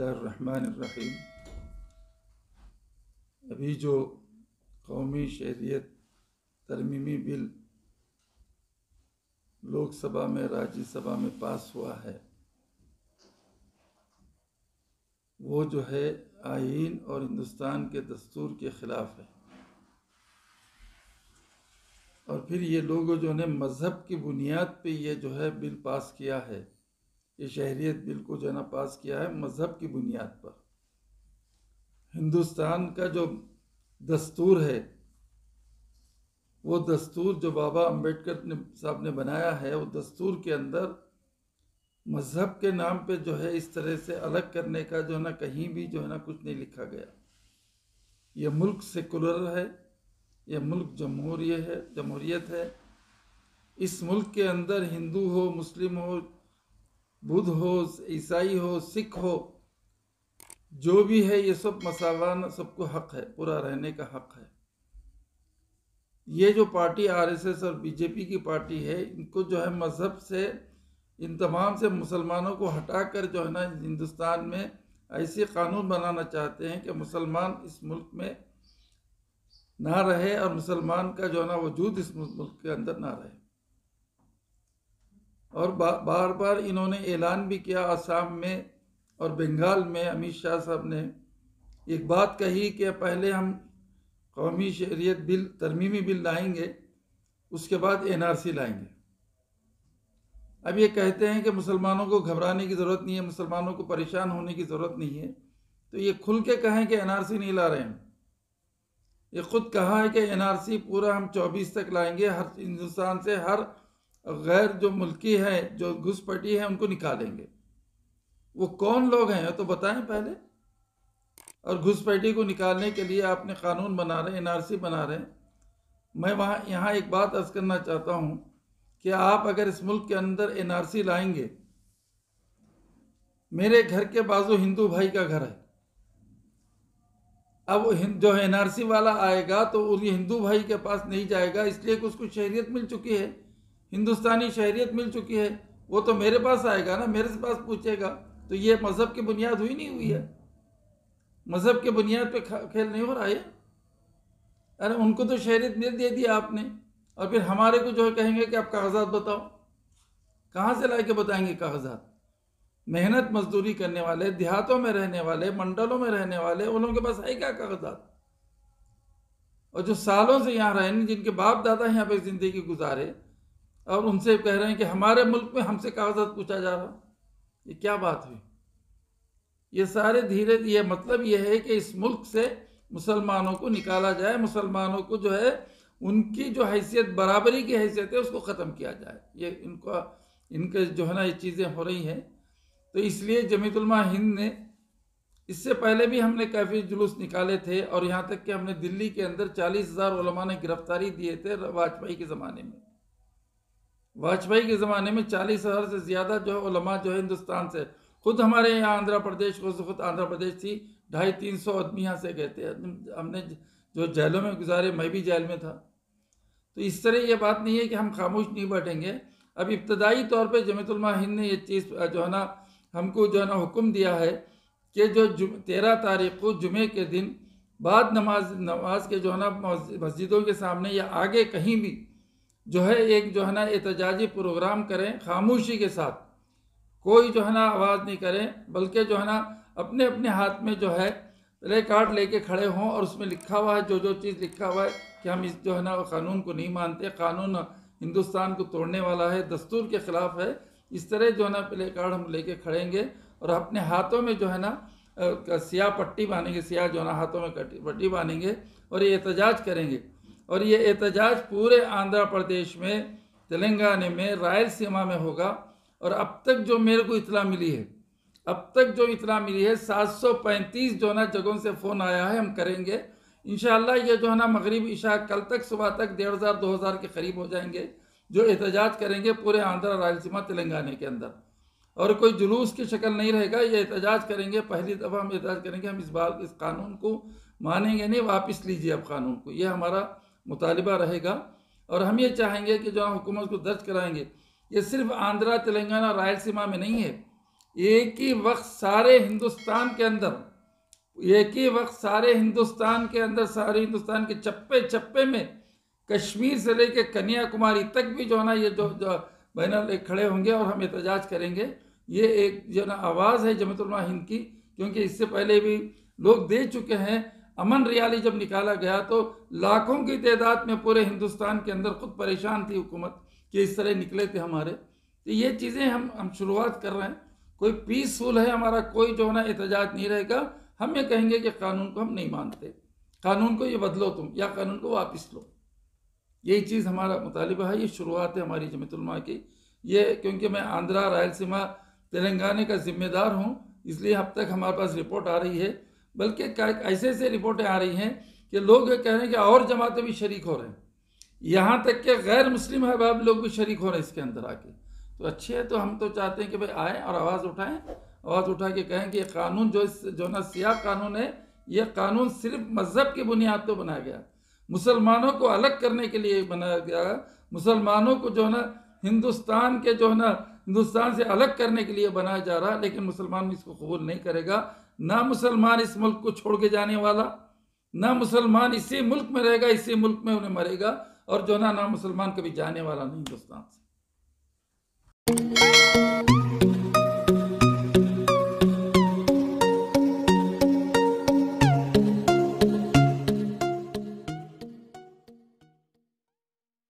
बिस्मिल्लाहिर्रहमानिर्रहीम। अभी जो कौमी शहरियत तरमीमी बिल लोकसभा में, राज्यसभा में पास हुआ है, वो जो है आइन और हिंदुस्तान के दस्तूर के ख़िलाफ़ है। और फिर ये लोगों जो ने मज़हब की बुनियाद पे ये जो है बिल पास किया है ये शहरियत बिल को जो है ना पास किया है मज़हब की बुनियाद पर। हिंदुस्तान का जो दस्तूर है, वो दस्तूर जो बाबा अंबेडकर ने, साहब ने बनाया है, वो दस्तूर के अंदर मज़हब के नाम पे जो है इस तरह से अलग करने का जो है ना कहीं भी जो है ना कुछ नहीं लिखा गया। ये मुल्क सेकुलर है, ये मुल्क जमहूरियत है जमहूरियत है। इस मुल्क के अंदर हिंदू हो, मुस्लिम हो बुद्ध हो, ईसाई हो, सिख हो, जो भी है, ये सब मसावान, सबको हक है, पूरा रहने का हक है। ये जो पार्टी आरएसएस और बीजेपी की पार्टी है, इनको जो है मज़हब से, इन तमाम से मुसलमानों को हटाकर जो है ना, हिंदुस्तान में ऐसे कानून बनाना चाहते हैं कि मुसलमान इस मुल्क में ना रहे और मुसलमान का जो है ना, वजूद इस मुल्क के अंदर ना रहे। और बा, बार बार इन्होंने ऐलान भी किया आसाम में और बंगाल में अमित शाह साहब ने। एक बात कही कि पहले हम कौमी शहरीत बिल तरमीमी बिल लाएँगे उसके बाद एनआरसी लाएँगे। अब ये कहते हैं कि मुसलमानों को घबराने की ज़रूरत नहीं है मुसलमानों को परेशान होने की ज़रूरत नहीं है। तो ये खुल के कहें कि एनआरसी नहीं ला रहे हैं। ये खुद कहा है कि एनआरसी पूरा हम 24 तक लाएँगे हर हिंदुस्तान से हर गैर जो मुल्की है, जो घुसपैठी है, उनको निकालेंगे। वो कौन लोग हैं तो बताएँ पहले। और घुसपैठी को निकालने के लिए आपने कानून बना रहे एनआरसी बना रहे मैं वहाँ, यहाँ एक बात अर्ज़ करना चाहता हूँ कि आप अगर इस मुल्क के अंदर एनआरसी लाएँगे, मेरे घर के बाजू हिंदू भाई का घर है। अब जो एनआरसी वाला आएगा तो उस हिंदू भाई के पास नहीं जाएगा, इसलिए कि उसको शहरियत मिल चुकी है। हिंदुस्तानी शहरीत मिल चुकी है, वो तो मेरे पास आएगा ना, मेरे से पास पूछेगा। तो ये मज़हब की बुनियाद हुई नहीं हुई है? मज़हब के बुनियाद पे खेल नहीं हो रहा है? अरे, उनको तो शहरीत मिल दे दिया आपने। और फिर हमारे को जो है कहेंगे कि आप कागजात बताओ। कहाँ से ला के बताएँगे कागजात? मेहनत मजदूरी करने वाले, देहातों में रहने वाले, मंडलों में रहने वाले, उन लोगों के पास है क्या कागजात? और जो सालों से यहाँ रहे जिनके बाप दादा यहाँ पे ज़िंदगी गुजारे और उनसे कह रहे हैं कि हमारे मुल्क में हमसे कागजात पूछा जा रहा। ये क्या बात हुई? ये सारे धीरे, ये मतलब ये है कि इस मुल्क से मुसलमानों को निकाला जाए, मुसलमानों को जो है, उनकी जो हैसियत, बराबरी की हैसियत है, उसको ख़त्म किया जाए। ये इनका, इनके जो है ना, ये चीज़ें हो रही हैं। तो इसलिए जमीतुलमा हिंद ने, इससे पहले भी हमने काफ़ी जुलूस निकाले थे और यहाँ तक कि हमने दिल्ली के अंदर चालीस हज़ार ने गिरफ्तारी दिए थे वाजपेयी के ज़माने में। वाजपेयी के ज़माने में चालीस हज़ार से ज़्यादा जो है जो है हिंदुस्तान से। खुद हमारे यहाँ आंध्र प्रदेश को खुद आंध्र प्रदेश थी, ढाई तीन सौ आदमी यहाँ से गए थे। हमने जो जेलों में गुजारे, मैं भी जेल में था। तो इस तरह ये बात नहीं है कि हम खामोश नहीं बैठेंगे। अब इब्तदाई तौर पर जमतुलमा हिंद ने ये चीज़, जो है ना, हमको जो है ना हुक्म दिया है कि जो, तेरह तारीख को जुमे के दिन बाद नमाज़ नमाज़ के जो है ना मस्जिदों के सामने या आगे कहीं भी जो है एक जो है ना एहतजाजी प्रोग्राम करें खामोशी के साथ। कोई जो है ना आवाज़ नहीं करें, बल्कि जो है ना अपने अपने हाथ में जो है प्ले कार्ड लेके खड़े हों और उसमें लिखा हुआ है जो जो चीज़ लिखा हुआ है कि हम इस जो है ना कानून को नहीं मानते। कानून हिंदुस्तान को तोड़ने वाला है, दस्तूर के ख़िलाफ़ है। इस तरह जो है ना प्ले कार्ड हम लेके खड़ेंगे और अपने हाथों में जो है ना सियाह पट्टी बांधेंगे, सियाह जो है ना हाथों में पट्टी बांधेंगे और ये एहतजाज करेंगे। और ये एहतजाज पूरे आंध्र प्रदेश में, तेलंगाना में रायलसीमा में होगा। और अब तक जो मेरे को इतला मिली है, अब तक जो इतना मिली है 735 जो ना जगहों से फ़ोन आया है, हम करेंगे। इन ये जो है ना मगरब इशा कल तक, सुबह तक, डेढ़ हज़ार, दो हज़ार के करीब हो जाएँगे, जो एहतजाज करेंगे पूरे आंध्र रायलसीमा तेलंगाना के अंदर। और कोई जुलूस की शक्ल नहीं रहेगा, ये एहतजाज करेंगे, पहली दफ़ा हम एहतजाज करेंगे, हम इस बार इस कानून को मानेंगे नहीं, वापस लीजिए अब कानून को। ये हमारा मुतालबा रहेगा। और हम ये चाहेंगे कि जो हुकूमत को दर्ज कराएँगे, ये सिर्फ़ आंध्रा, तेलंगाना, रायलसीमा में नहीं है। एक ही वक्त सारे हिंदुस्तान के अंदर, एक ही वक्त सारे हिंदुस्तान के अंदर, सारे हिंदुस्तान के चप्पे चप्पे में कश्मीर से लेकर कन्याकुमारी तक भी जो है ना, ये जो जो बहना खड़े होंगे और हम एहतजाज करेंगे। ये एक जो ना आवाज़ है जमतुल्मा हिंद की, क्योंकि इससे पहले भी लोग दे चुके हैं। अमन रियाली जब निकाला गया तो लाखों की तादाद में पूरे हिंदुस्तान के अंदर खुद परेशान थी हुकूमत कि इस तरह निकले थे हमारे। तो ये चीज़ें हम हम शुरुआत कर रहे हैं। कोई पीसफुल है हमारा, कोई जो है ना एहतजाज नहीं रहेगा। हम ये कहेंगे कि कानून को हम नहीं मानते। कानून को ये बदलो तुम, या कानून को वापस लो। यही चीज़ हमारा मुतालबा है, ये शुरुआत है हमारी जमतुलमा की। ये क्योंकि मैं आंध्रा रायलसीमा तेलंगाना का जिम्मेदार हूँ, इसलिए अब तक हमारे पास रिपोर्ट आ रही है। बल्कि ऐसे ऐसे रिपोर्टें आ रही हैं कि लोग ये कह रहे हैं कि और जमातें भी शरीक हो रहे हैं। यहाँ तक कि गैर मुस्लिम अहबाब लोग भी शरीक हो रहे हैं इसके अंदर आके। तो अच्छे है तो हम तो चाहते हैं कि भाई आएँ और आवाज़ उठाएँ, आवाज़ उठा के कहें कि ये कानून जो इस जो ना सियाह कानून है, ये कानून सिर्फ़ मज़हब की बुनियाद पर बनाया गया। मुसलमानों को अलग करने के लिए बनाया गया। मुसलमानों को जो है ना, हिंदुस्तान के जो है ना हिंदुस्तान से अलग करने के लिए बनाया जा रहा है लेकिन मुसलमान इसको कबूल नहीं करेगा। ना मुसलमान इस मुल्क को छोड़ के जाने वाला, ना मुसलमान इसी मुल्क में रहेगा, इसी मुल्क में उन्हें मरेगा, और जो ना ना मुसलमान कभी जाने वाला नहीं हिंदुस्तान से।